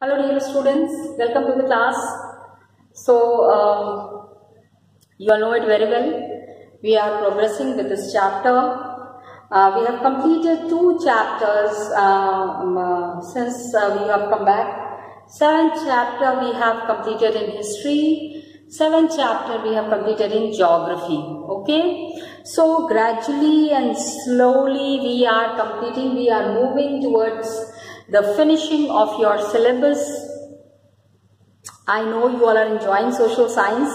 Hello dear students, welcome to the class. So, um, you all know it very well. We are progressing with this chapter. Uh, we have completed two chapters um, uh, since uh, we have come back. Seventh chapter we have completed in history. Seventh chapter we have completed in geography. Okay. So gradually and slowly we are completing, we are moving towards the finishing of your syllabus. I know you all are enjoying social science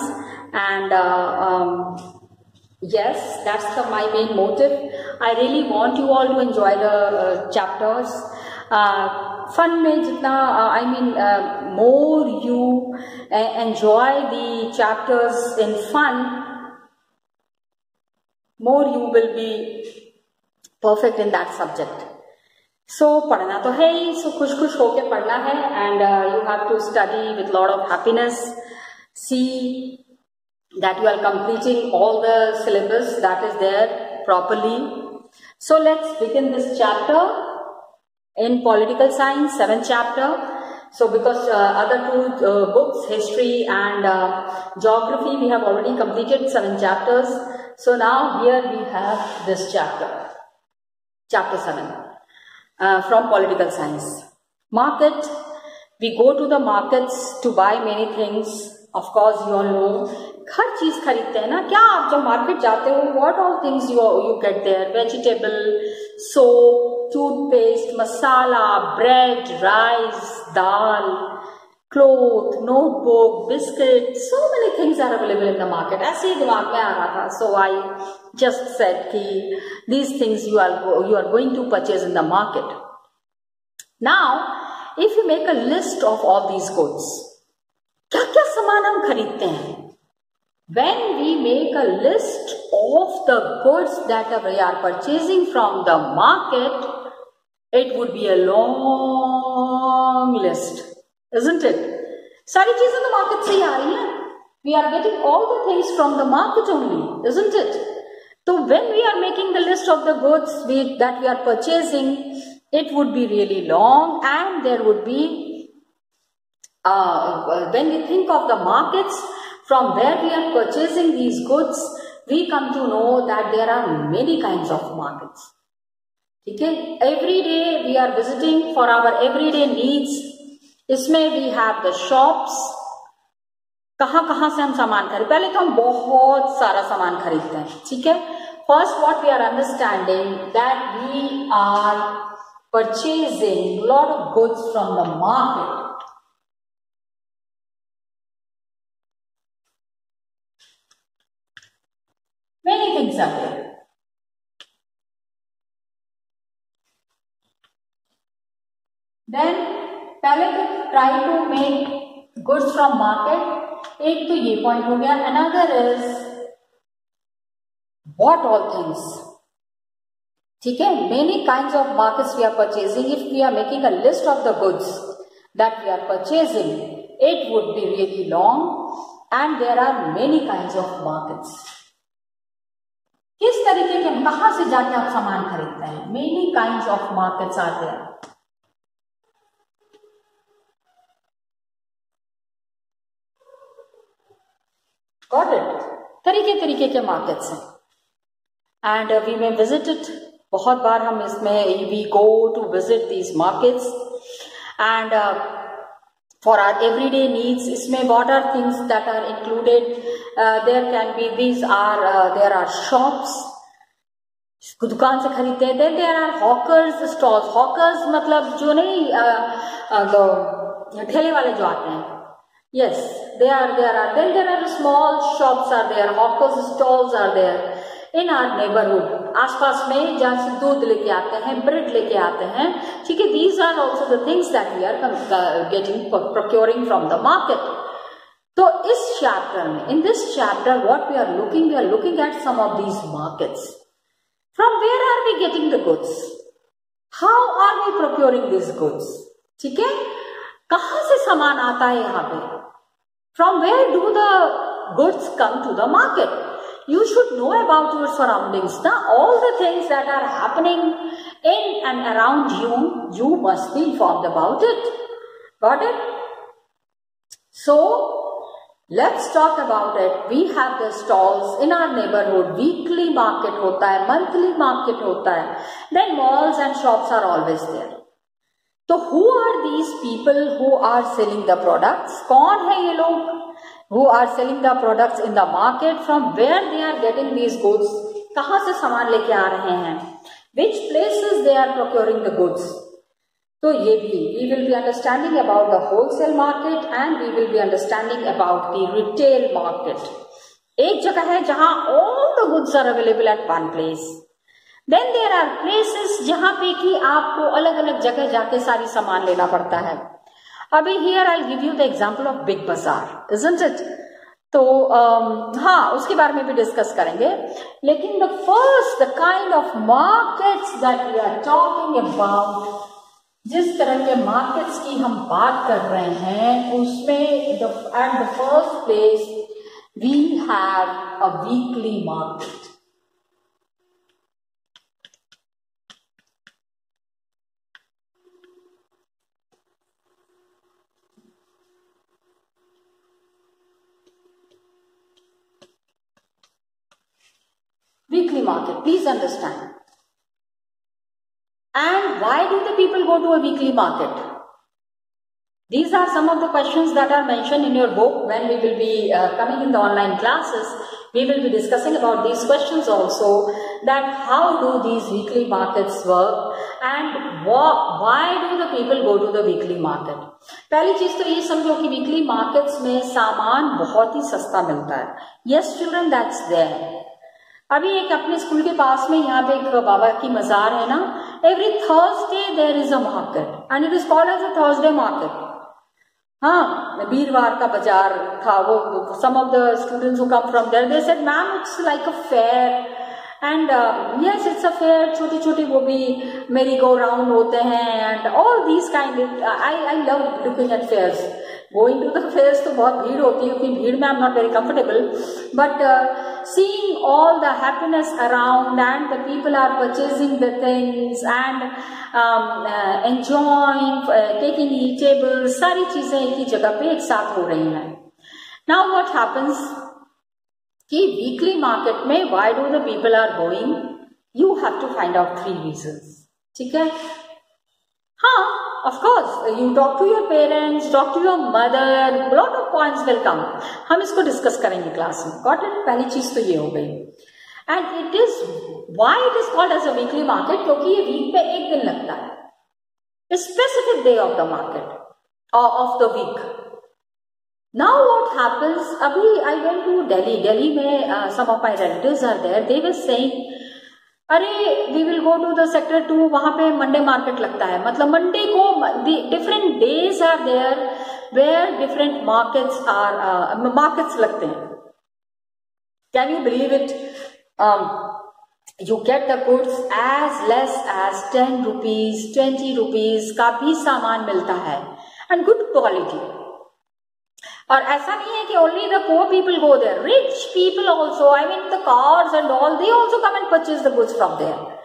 and uh, um, yes, that's the, my main motive. I really want you all to enjoy the uh, chapters. Uh, fun में जितना I mean more you enjoy the chapters in fun more you will be perfect in that subject So so, पढ़ना तो है ही सो so, खुश खुश होके पढ़ना है and you have to study with lord of happiness see that you are completing all the syllabus that is there properly so let's begin this chapter in political science seven chapter so because other two books history and geography we have already completed seven chapters so now here we have this chapter chapter seven Uh, from political science. Market, we go to the markets to buy many things. Of course, you all know. हर चीज खरीदते हैं ना क्या आप जब market जाते हो what all things you you get there vegetable soap toothpaste masala bread rice dal cloth notebook biscuit so many things are available in the market ऐसे ही दिमाग में आ रहा था सो आई जस्ट सेट कि these things you are you are going to purchase in the market now if you make a list of all these goods क्या क्या सामान हम खरीदते हैं when we make a list of the goods that we are purchasing from the market, it would be a long list, Isn't it? Sari cheez in the market. We are getting all the things from the market only, isn't it? So when we are making the list of the goods we, that we are purchasing, it would be really long and there would be, uh, when we think of the markets from where we are purchasing these goods, we come to know that there are many kinds of markets. Okay? Every day we are visiting for our everyday needs इसमें we have the shops कहाँ कहाँ से हम सामान खरीद, पहले तो हम बहुत सारा सामान खरीदते हैं, ठीक है? First what we are understanding that we are purchasing lot of goods from the market Many things are there. Then पहले तो try to make goods from market एक तो ये पॉइंट हो गया. Another is what all things ठीक है? Many kind of market we are purchasing if we are making a list of the goods that we are purchasing it would be really long and there are many kind of markets किस तरीके के कहाँ से जाके आप सामान खरीदते हैं? Many kind of markets are there got it तरीके तरीके के मार्केट्स हैं। And we may visit it बहुत बार हम इसमें we go to visit these markets and for our everyday needs isme what are things that are included? Uh, there can be these are uh, there are shops. दुकान से खरीदते हैं। Then there are hawkers stalls hawkers मतलब जो नहीं ठेले वाले जो आते हैं। Yes they are there are then there are small shops are there hawkers stalls are there in our neighbourhood आसपास में जहाँ से दूध लेके आते हैं ब्रेड लेके आते हैं, ठीक है these are also the things that we are getting procuring from the market तो इस चैप्टर में in this chapter what we are looking we are looking at some of these markets from where are we getting the goods how are we procuring this goods ठीक है? कहाँ से सामान आता है यहाँ पे? From where do the goods come to the market? You should know about your surroundings. Now, all the things that are happening in and around you, you must be informed about it. Got it? So, let's talk about it. We have the stalls in our neighborhood. Weekly market hota hai, monthly market hota hai. Then malls and shops are always there. तो who are these people who are selling the products कौन है ये लोग? Who are selling the products in the market from where they are getting these goods कहाँ से सामान लेके आ रहे हैं? Which places they are procuring the goods तो ये भी we will be understanding about the wholesale market and we will be understanding about the retail market एक जगह है जहाँ all the goods are available at one place then there are places जहाँ पे कि आपको अलग अलग जगह जाके सारी सामान लेना पड़ता है। अभी here I give you the example of big बाज़ार इट तो um, हाँ उसके बारे में भी डिस्कस करेंगे। लेकिन the first the kind of markets that we are talking about जिस तरह के मार्केट्स की हम बात कर रहे हैं उसमें at the first place we have a weekly market Please understand. And why do the people go to a weekly market? These are some of the questions that are mentioned in your book when we will be uh, coming in the online classes. We will be discussing about these questions also that how do these weekly markets work and why do the people go to the weekly market. पहली चीज तो ये समझो कि weekly markets में सामान बहुत ही सस्ता मिलता है यस चिल्ड्रन दैट्स देयर अभी एक अपने स्कूल के पास में यहाँ पे एक बाबा की मजार है ना? Every Thursday there is a market and it is called as a Thursday market हाँ वीरवार का बाज़ार था, वो some of the students who come from there they said ma'am it's like a fair and yes it's a fair छोटी छोटी वो भी मेरी गो राउंड होते हैं and all these kind I I love looking at fairs going to the fairs तो बहुत भीड़ होती है क्योंकि भीड़ में I am not very comfortable but seeing all the happiness around and the people are purchasing the things and um, uh, enjoying uh, taking eatables सारी चीजें एक ही जगह पे एक साथ हो रही हैं now what happens कि weekly market में why do the people are going you have to find out three reasons ठीक है हाँ Of course, you talk to your parents, talk to your mother lot of points will come. हम इसको discuss करेंगे class में। Got it पहली चीज़ तो ये हो गई। And it is why it is called as a weekly market क्योंकि ये वीक पे एक दिन लगता है। Specific day of the market of the week now what happens अभी I went to Delhi Delhi में some of my relative are there they were saying अरे we will go to the sector two वहाँ पे Monday market लगता है। मतलब Monday को different days are there where different markets are markets लगते हैं। Can you believe it you get the goods as less as ten rupees twenty rupees का भी सामान मिलता है। एंड गुड क्वालिटी और ऐसा नहीं है कि only the poor people go there rich people also I mean the cars and all they also come and purchase the goods from there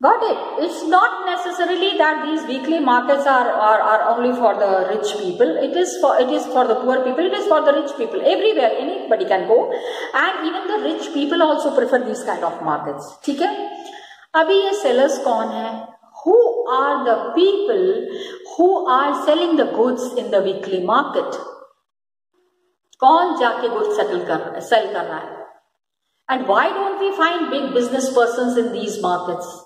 Got it? It's not necessarily that these weekly markets are, are, are only for the rich people. It is for it is for the poor people. It is for the rich people. Everywhere, anybody can go, and even the rich people also prefer these kind of markets. ठीक है? अभी ये sellers कौन है? Who are the people who are selling the goods in the weekly market? कौन जाके good settle कर cell कर रहा है? And why don't we find big business person in these markets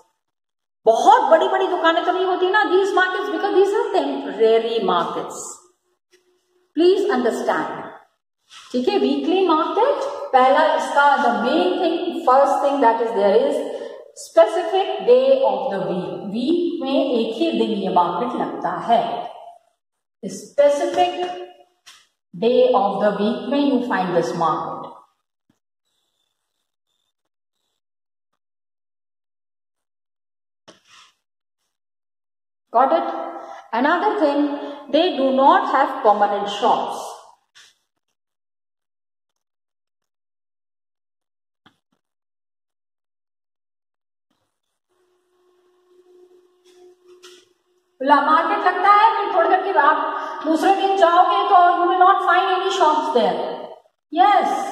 बहुत बड़ी बड़ी दुकानें तो नहीं होती ना these markets because these are temporary markets please understand ठीक है वीकली मार्केट पहला इसका the main thing first thing that is there is specific day of the week week में एक ही दिन ये मार्केट लगता है. Specific day of the week may you find this market. Got it? Another thing, they do not have permanent shops. Market लगता है फिर थोड़ी देर के बाद दूसरे दिन जाओगे तो you will not find any shops there yes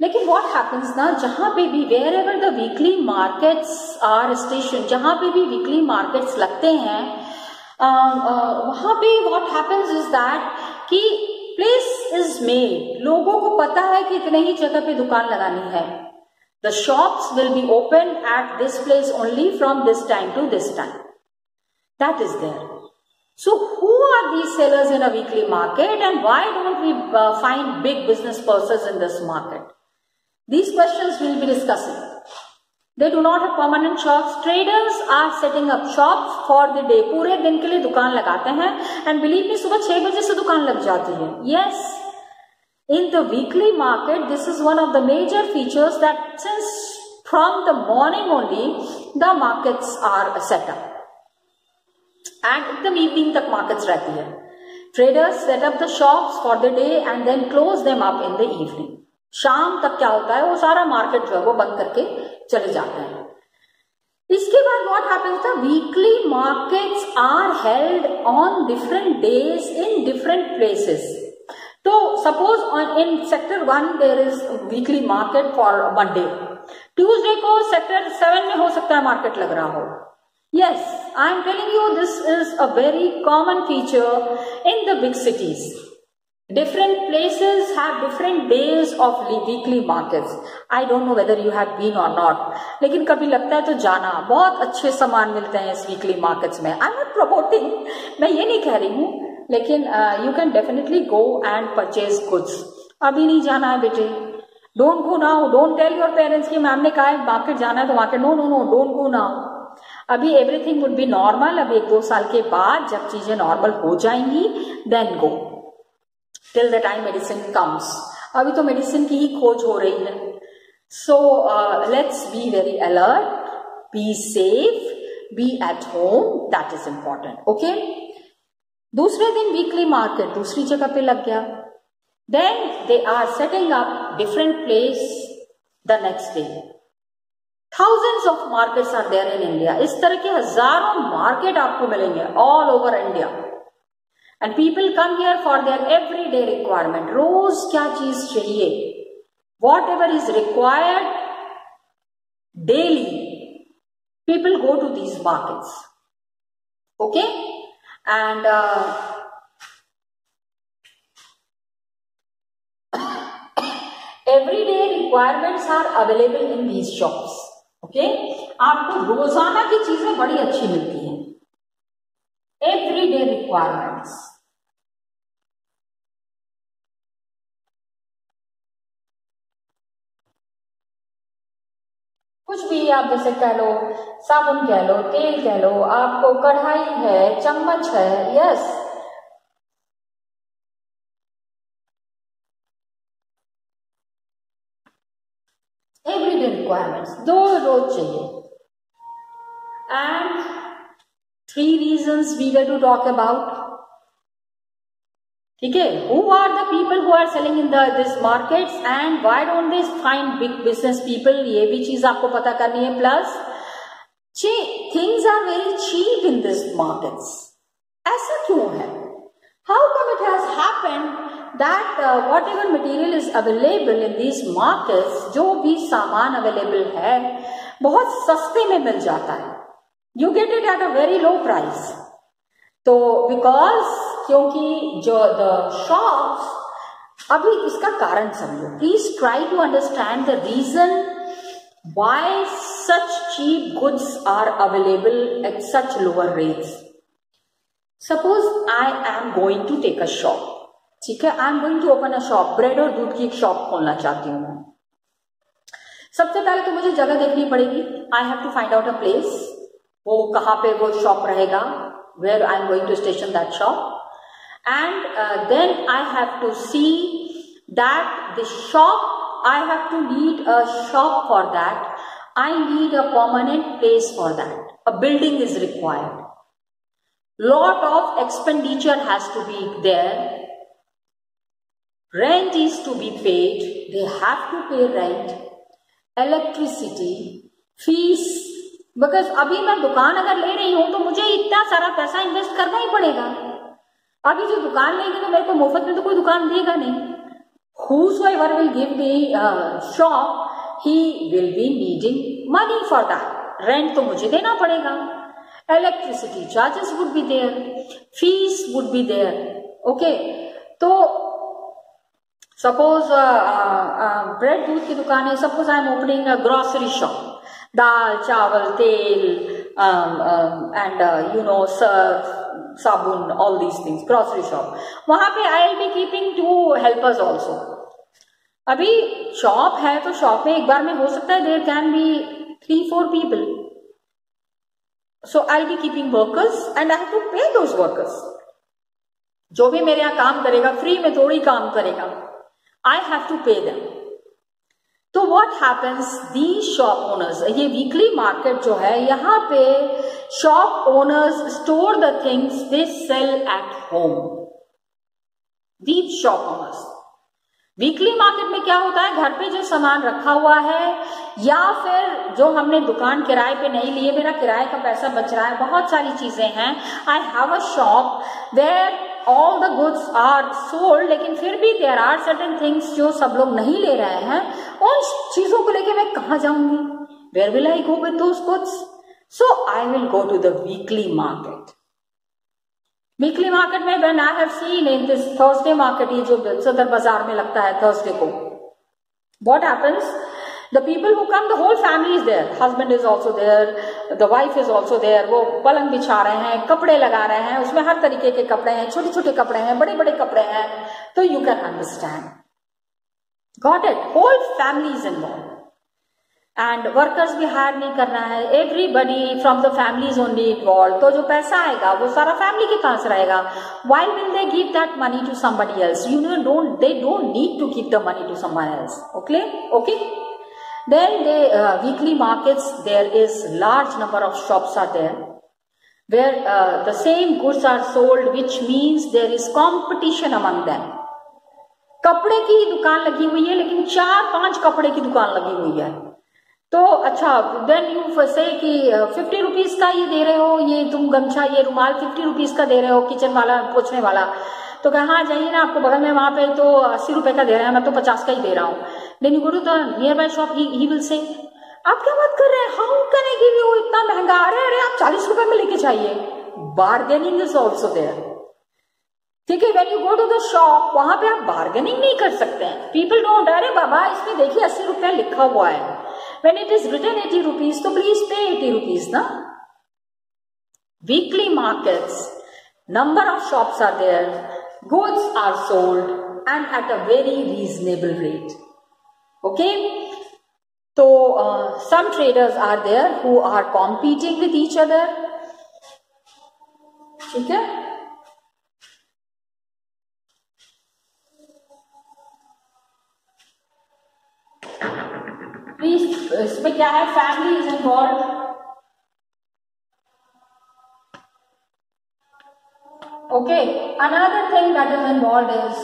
लेकिन व्हाट हैपेंस ना, जहाँ पे भी wherever the weekly markets are station जहाँ पे भी वीकली मार्केट्स लगते हैं वहाँ पे व्हाट हैपेंस इज़ दैट कि प्लेस इज़ मेड लोगों को पता है कि इतने ही जगह पे दुकान लगानी है। The shops will be open at this place only from this time to this time that is there So who are these sellers in a weekly market and why don't we uh, find big business purses in this market? These questions we'll be discussing. They do not have permanent shops. Traders are setting up shops for the day. पूरे दिन के लिए दुकान लगाते हैं and believe me सुबह छह बजे से दुकान लग जाती है. Yes. In the weekly market, this is one of the major features that since from the morning only, the markets are set up. And एकदम इवनिंग तक markets रहती है traders set up the shops for the day and then close them up in the evening. शाम तक क्या होता है? वो सारा मार्केट जो है वो बंद करके चले जाते हैं। इसके बाद what happens the weekly markets are held on different days in different places तो suppose on in sector one there is weekly market for Monday Tuesday को सेक्टर सेवन में हो सकता है मार्केट लग रहा हो। Yes I am telling you this is a very common feature in the big cities Different places have different days of weekly markets. I don't know whether you have been or not. लेकिन कभी लगता है तो जाना, बहुत अच्छे सामान मिलते हैं इस वीकली मार्केट्स में आई एम नॉट प्रमोटिंग मैं ये नहीं कह रही हूँ, लेकिन you can definitely go and purchase goods अभी नहीं जाना है बेटे don't go now don't tell your parents की मैम ने कहा है मार्केट जाना है तो market no no no don't go now अभी एवरीथिंग वुड बी नॉर्मल अभी एक दो साल के बाद जब चीज़ें नॉर्मल हो जाएँगी then go till the time medicine comes अभी तो मेडिसिन की ही खोज हो रही है. So let's be very alert be safe be at home that is important okay दूसरे दिन वीकली मार्केट दूसरी जगह पे लग गया. Then they are setting up different place the next day thousands of markets are there in India इस तरह के हज़ारों मार्केट आपको मिलेंगे all over India and people come here for their every day requirement रोज क्या चीज़ चाहिए whatever is required daily people go to these markets okay and every day requirements are available in these shops. Okay? आपको रोज़ाना की चीज़ें बड़ी अच्छी मिलती है। हैं डे रिक्वायरमेंट्स कुछ भी आप जैसे कह लो, साबुन कह लो, तेल कह लो, आपको कढ़ाई है, चम्मच है यस रिक्वायरमेंट्स दो रोज चाहिए। And three reasons we way to talk about ठीक है? Who are the people who are selling in this markets and why don't this find big business people ये भी चीज़ आपको पता करनी है। Plus things are very cheap in this markets ऐसा क्यों है? How come it has happened that whatever material is available in this markets जो भी सामान अवेलेबल है, बहुत सस्ते में मिल जाता है? You get it at a very low price तो बिकॉज़ क्योंकि जो द शॉप्स अभी इसका कारण समझो। Please try to understand the reason why such cheap goods are available at such lower rates suppose I am going to take a shop ठीक है? I am going to open a shop bread और दूध की एक shop खोलना चाहती हूँ मैं। सबसे पहले तो मुझे जगह देखनी पड़ेगी। I have to find out a place वो कहाँ पे वो शॉप रहेगा? Where I am going to station that shop and then I have to see that that shop I have to to a shop for that I I a a place for that a building is required. Lot of expenditure has to be there. Rent is to be paid. They have to pay rent. Electricity, fees. Because अभी मैं दुकान अगर ले रही हूँ तो मुझे इतना सारा पैसा इन्वेस्ट करना ही पड़ेगा अभी जो दुकान लेंगे तो मेरे को मुफ़्त में तो कोई दुकान देगा नहीं whosoever will give the uh, shop he will be needing money for that rent तो मुझे देना पड़ेगा electricity, charges would be there, fees would be there, okay? तो सपोज़ ब्रेड दूध की दुकान है suppose I am opening a grocery shop दाल, चावल, तेल एंड यू नो साबुन all these things grocery shop वहाँ पे I'll be keeping two helpers also अभी शॉप है तो शॉप में एक बार में हो सकता है there can be three four people so I be keeping workers and I have to pay those workers जो भी मेरे यहाँ काम करेगा फ्री में थोड़ी काम करेगा I have to pay them तो what happens the shop owners ये वीकली मार्केट जो है, यहाँ पे shop owners store the things they sell at home these shop owners weekly market में क्या होता है? घर पे जो सामान रखा हुआ है, या फिर जो हमने दुकान किराए पे नहीं लिए, मेरा किराए का पैसा बच रहा है, बहुत सारी चीज़ें हैं। I have a shop where all the goods are sold लेकिन फिर भी देर आर सर्टन थिंग्स जो सब लोग नहीं ले रहे हैं। उन चीज़ों को लेके मैं कहा जाऊँगी? Where will I go with goods so I will go to the weekly market weekly market में when I have seen in this Thursday market ये जो सदर बाज़ार में लगता है थर्सडे को what happens the people who come, the whole family is there. Husband is also there, the wife is also there. वो पलंग बिछा रहे हैं, कपड़े लगा रहे हैं, उसमें हर तरीके के कपड़े हैं छोटे छोटे कपड़े हैं बड़े बड़े कपड़े हैं। तो you can understand got it whole family is involve and workers भी हायर नहीं करना है। Everybody from the family is only involve तो जो पैसा आएगा वो सारा फैमिली के पास रहेगा। Why will they give that money to somebody else you know don't they don't need to give the money to someone else okay okay Then the uh, weekly markets, there is large number of shops are there where uh, the same goods are sold which means there is competition. कपड़े की दुकान लगी हुई है लेकिन चार पाँच कपड़े की दुकान लगी हुई है। तो अच्छा देन यू से कि फिफ्टी रुपीज़ का ये दे रहे हो, ये तुम गमछा, ये रुमाल फिफ्टी रुपीज़ का दे रहे हो किचन वाला, पोछने वाला। तो कहा हाँ जाइए ना, आपको बगल में वहाँ पे तो अस्सी रुपए का दे रहे हैं, मैं तो पचास का ही दे रहा हूँ। Then you go to nearby shop he will say आप क्या बात कर रहे हैं? How can I give you इतना महँगा? रहा है अरे, आप चालीस रुपए में लेके जाइए। बार्गेनिंग इज़ ऑल्सो देयर ठीक है when you go to the shop वहाँ पे आप बार्गेनिंग नहीं कर सकते हैं। पीपल डोंट अरे बाबा, इसमें देखिए अस्सी रुपया लिखा हुआ है। When it is written 80 rupees, so please pay 80 rupees. Na? Weekly markets, number of shops are there, goods are sold and at a very reasonable rate. Okay? So, uh, some traders are there who are competing with each other. Okay? इसमें क्या है family is involve okay another thing that is involved is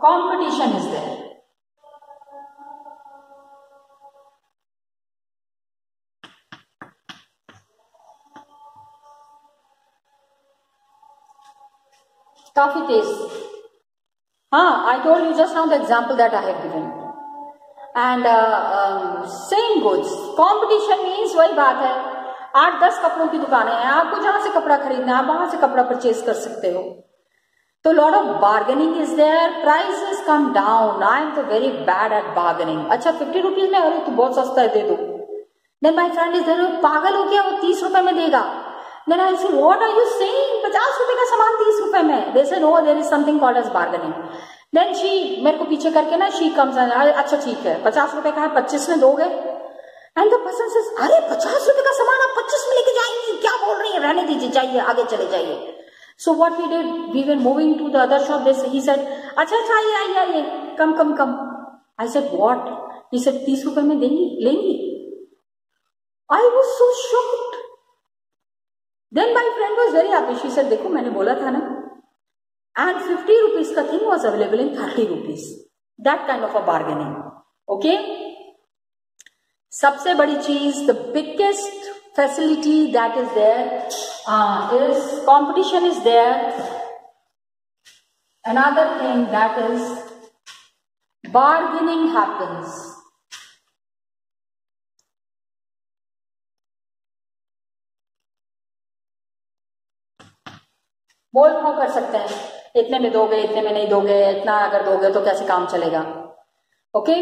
competition is there काफ़ी तेज हाँ I told you just now the example that I have given and same goods competition means वही बात है। आठ, दस कपड़ों की दुकानें हैं। आपको जहाँ से कपड़ा खरीदना है वहाँ से कपड़ा परचेज कर सकते हो। तो lord of bargaining is there prices come down I am तो वेरी बैड एट बार्गेनिंग अच्छा फिफ्टी रुपीज़ में, अरे तो बहुत सस्ता है, दे दो। Then my friend is there पागल हो गया, वो तीस रुपए में देगा। देन आई से व्हाट आर यू सेइंग पचास रुपए का सामान तीस रुपए में दे say no there is something called as bargaining then she मेरे को पीछे करके ना शी कम्स अच्छा ठीक है पचास रुपए का है पच्चीस में दोगे एंड द पर्सन सेज अरे पचास रुपए का सामान आप पच्चीस में लेके जाएँगे क्या बोल रही है रहने दीजिए जाइए आगे चले जाइए So what we did, we were moving to the other shop. They, he said, अच्छा अच्छा आइए आइए आइए come come come I said, what? He said, तीस रुपए में देंगी लेंगी I was so shocked. Then my friend was very happy. She said, देखो मैंने बोला था ना and 50 rupees का thing was available in 30 rupees. That kind of a bargaining. Okay? सबसे बड़ी चीज़ the biggest facility that is there uh, is competition is there another thing that is bargaining happens बोल भाव कर सकते हैं इतने में दोगे, इतने में नहीं दोगे, इतना अगर दोगे तो कैसे काम चलेगा? Okay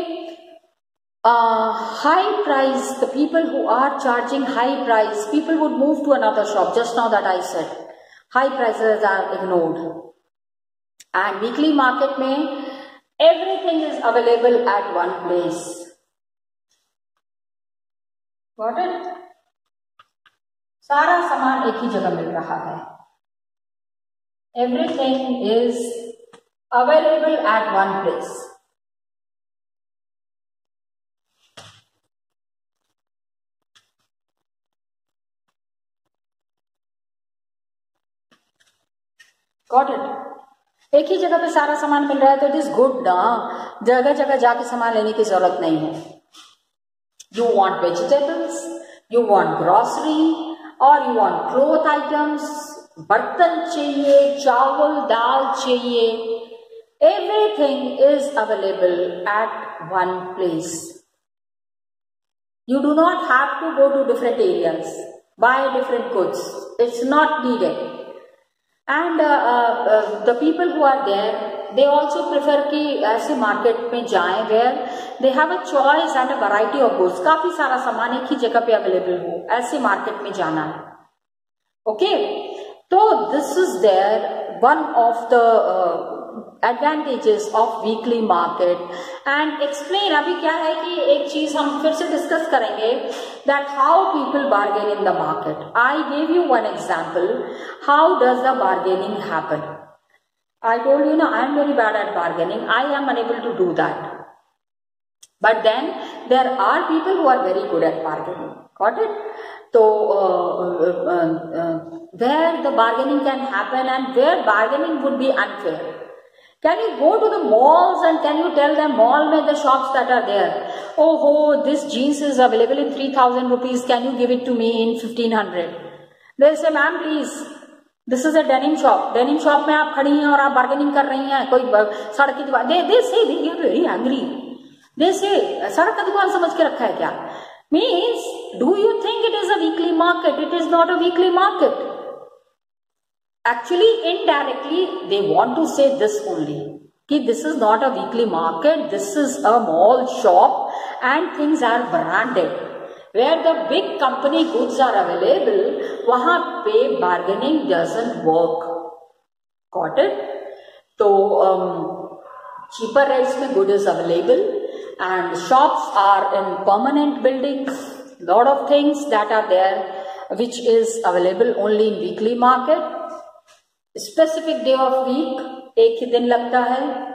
high price the people who are charging high price people would move to another shop just now that I set high prices are ignored and weekly market में everything is available at one place what it सारा सामान एक ही जगह मिल रहा है। Everything is available at one place. Got it? एक ही जगह पे सारा सामान मिल रहा है तो इट इज़ गुड ना जगह जगह जाके सामान लेने की ज़रूरत नहीं है you want vegetables you want grocery और यू वॉन्ट क्लोथ आइटम्स बर्तन चाहिए, चावल, दाल चाहिए everything is available at one place you do not have to go to different areas buy different goods it's not needed and the people who are there they also prefer कि ऐसे market में जाएँ where they have a choice and a variety of goods काफ़ी सारा सामान एक ही जगह पे अवेलेबल हो, ऐसे मार्केट में जाना है। Okay okay? तो this is there one of the advantages of weekly market and explain अभी क्या है कि एक चीज हम फिर से डिस्कस करेंगे that how people bargain in the market I gave you one example how does the bargaining happen I told you no I am very bad at bargaining I am unable to do that but then there are people who are very good at bargaining got it तो where the bargaining can happen and where bargaining would be unfair can you go to the malls and can you tell the mall में the shops that are there ओ हो this jeans is available in three thousand rupees can you give it to me in fifteen hundred देर से ma'am please this is a denim shop denim shop में आप खड़ी हैं और आप bargaining कर रही हैं। कोई सड़क की दुकान दे दे से वेरी एंग्री दे से सड़क का दुकान समझ के रखा है क्या? Means, do you think it is a weekly market? It is not a weekly market. Actually, indirectly, they want to say this only. Ki this is not a weekly market, this is a mall shop and things are branded. Where the big company goods are available, wahan pe bargaining doesn't work. Got it? So, um, cheaper rates mein good is available and shops are in permanent buildings lot of things that are there which is available only in weekly market. Specific day of week ek din lagta hai.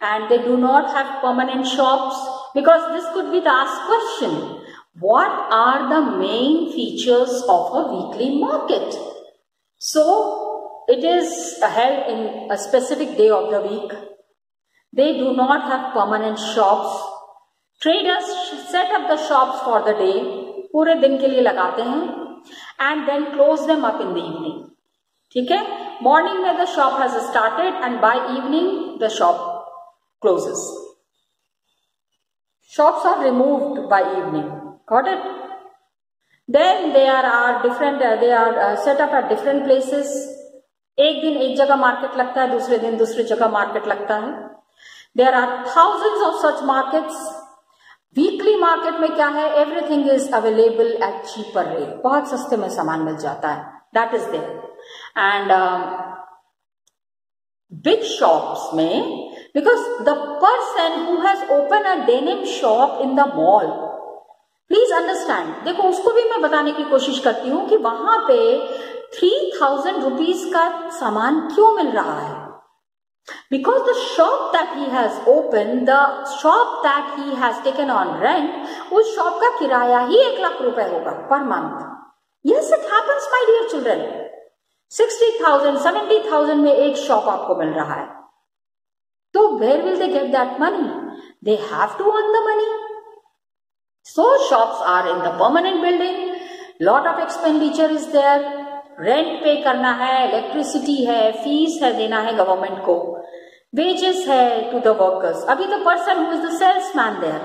And they do not have permanent shops. Because this could be the asked question what are the main features of a weekly market? So it is held in a specific day of the week. They do not have permanent shops. Traders set up the shop for the day पूरे दिन के लिए लगाते हैं and then close them up in the evening ठीक है? Morning में the shop has started and by evening the shop closes shops are removed by evening got it then they are are different they are setup at different places एक दिन एक जगह market लगता है, दूसरे दिन दूसरी जगह मार्केट लगता है. There are thousand of such markets weekly market में क्या है? Everything is available at cheaper rate बहुत सस्ते में सामान मिल जाता है। That is there and big big में, because the person who has opened a denim shop in the mall please understand देखो, उसको भी मैं बताने की कोशिश करती हूँ कि वहाँ पे थ्री थाउज़ेंड रुपीज़ का सामान क्यों मिल रहा है? because the shop that he has opened the shop that he has taken on rent उस शॉप का किराया ही एक लाख रुपए होगा per month yes it happens my dear children sixty thousand seventy thousand में एक शॉप आपको मिल रहा है तो where will they get that money they have to earn the money So shops are in the permanent building. Lot of expenditure is there. Rent पे करना है electricity है फीस है देना है गवर्नमेंट को वेजेस है टू द वर्कर्स अभी the person who is the sales man there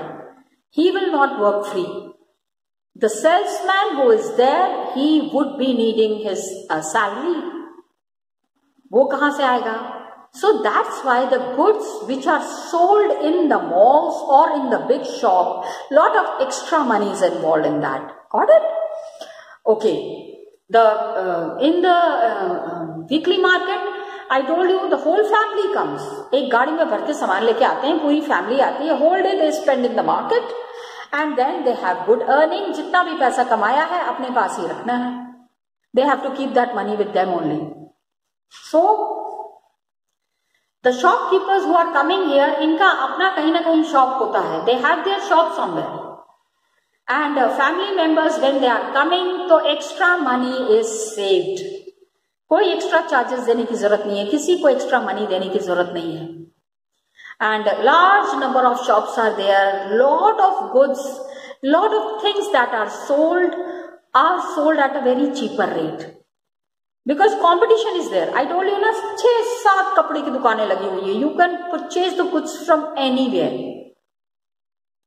he will not work free the sales man who is there he would be needing his salary वो कहां से आएगा So that's why the goods which are sold in the malls or in the big shop, lot of extra money is involved in that. Got it? Okay. The uh, in the uh, uh, weekly market, I told you the whole family comes एक गाड़ी में भर के सामान लेके आते हैं, पूरी फैमिली आती है whole day they spend in the market and then they have good earning जितना भी पैसा कमाया है, अपने पास ही रखना है। They have to keep that money with them only so the shopkeepers who are coming here इनका अपना कहीं ना कहीं शॉप होता है। They have their shop somewhere and family members when they are coming तो एक्स्ट्रा मनी इज़ सेव्ड कोई extra charges देने की ज़रूरत नहीं है, किसी को एक्स्ट्रा मनी देने की ज़रूरत नहीं है। And large number of shops are there lot of goods lot of things that are sold are sold at a very cheaper rate. Because competition is there I told you ना, छह सात कपड़े की दुकानें लगी हुई है। You can purchase the goods from anywhere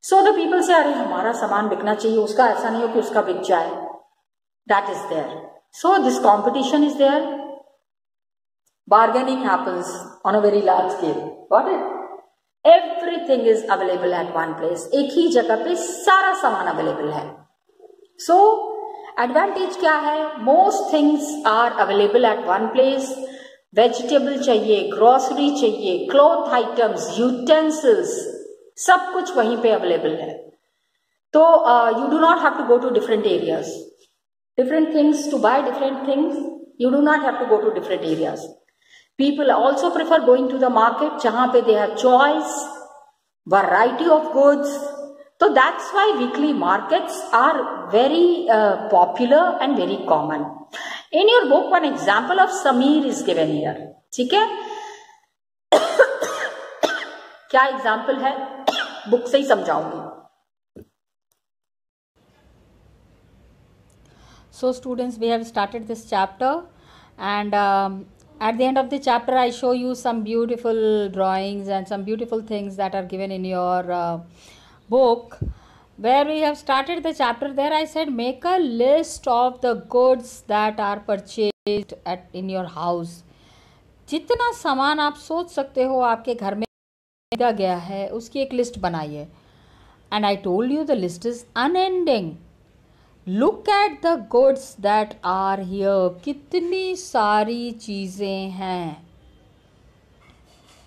so the people से अरे, हमारा सामान बिकना चाहिए, उसका ऐसा नहीं हो कि उसका बिक जाए. That is there so this competition is there bargaining happens on a very large scale got it everything is available at one place एक ही जगह पे सारा सामान अवेलेबल है. सो एडवांटेज क्या है? Most things are available at one place vegetable चाहिए ग्रोसरी चाहिए क्लॉथ आइटम्स यूटेंसिल्स सब कुछ वहीं पे अवेलेबल है. तो you do not have to go to different areas different things to buy different things you do not have to go to different areas people also prefer going to the market जहाँ पे they have choice variety of goods So that's why weekly markets are very uh, popular and very common. In your book, one example of Samir is given here. ठीक है? क्या example है? Book से ही समझाऊँगी. so students we have started this chapter and um, at the end of the chapter i show you some beautiful drawings and some beautiful things that are given in your uh, book where we have started the chapter there i said make a list of the goods that are purchased at in your house जितना सामान आप सोच सकते हो आपके घर में खरीदा गया है उसकी एक लिस्ट बनाइए and I told you the list is unending look at the goods that are here कितनी सारी चीज़ें हैं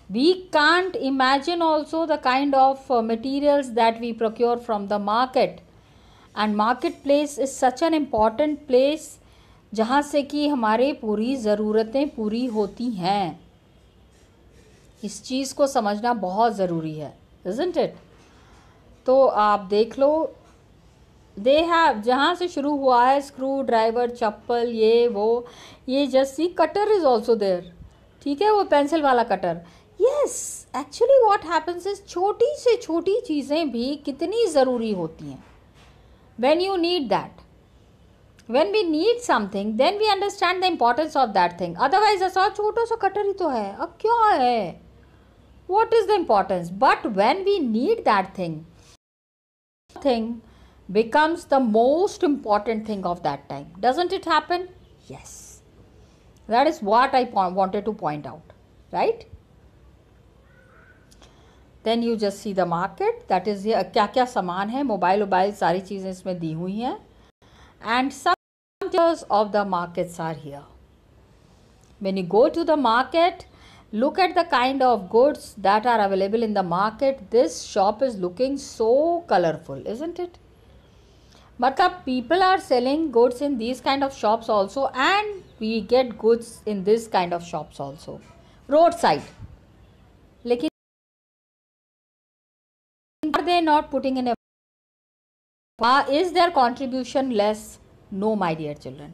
we can't imagine also the kind of uh, materials that we procure from the market and marketplace is such an important place जहाँ से कि हमारे पूरी ज़रूरतें पूरी होती हैं इस चीज़ को समझना बहुत ज़रूरी है इजेंट इट तो आप देख लो दे हैव जहाँ से शुरू हुआ है स्क्रू ड्राइवर चप्पल, ये, वो, ये just see cutter is also there ठीक है, वो पेंसिल वाला cutter yes actually what happens is छोटी से छोटी चीज़ें भी कितनी ज़रूरी होती हैं. When you need that when we need something then we understand the importance of that thing otherwise ऐसा छोटा सा कटर ही तो है. अब क्या है? What is the importance but when we need that thing thing becomes the most important thing of that time. Doesn't it happen? Yes. That is what I wanted to point out, right? Then you just see the market that is क्या क्या सामान है mobile वोबाइल सारी चीज़ें इसमें दी हुई हैं and some of the markets are here. When you go to the market, look at the kind of goods that are available in the market. This shop is looking so colorful, isn't it? मतलब people are selling goods in this kind of shops also and we get goods in this kind of shops also road side लेकिन are they not putting in is their contribution less no my dear children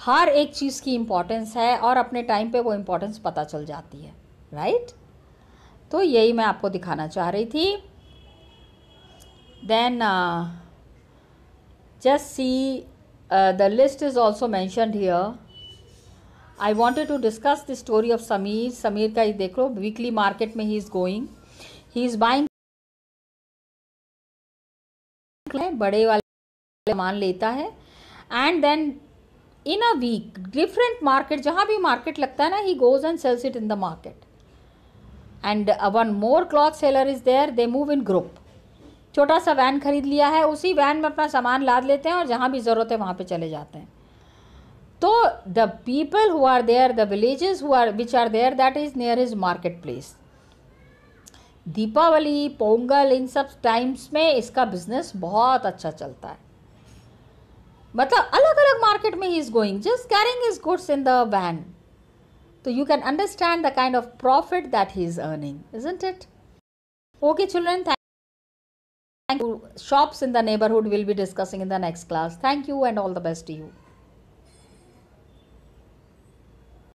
हर एक चीज़ की importance है और अपने time पे वो importance पता चल जाती है राइट right? तो यही मैं आपको दिखाना चाह रही थी। Then uh, just see uh, the list is also mentioned here I wanted to discuss the story of Sameer. Sameer का देख लो weekly market में he is going. He is buying बड़े वाले मान लेता है and then in a week different market जहाँ भी मार्केट लगता है ना he goes and sells it in the market and one more cloth seller is there they move in group छोटा सा वैन खरीद लिया है, उसी वैन में अपना सामान लाद लेते हैं और जहाँ भी ज़रूरत है वहाँ पे चले जाते हैं। तो the people who are there the villages who are which are there that is near is market place Deepavali, Pongal, इन सब टाइम्स में इसका बिज़नेस बहुत अच्छा चलता है। मतलब अलग अलग मार्केट में he is going just carrying his goods in the van तो you can understand the kind of profit that he is earning isn't it okay children and shops in the neighborhood we'll be discussing in the next class. Thank you and all the best to you.